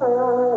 啊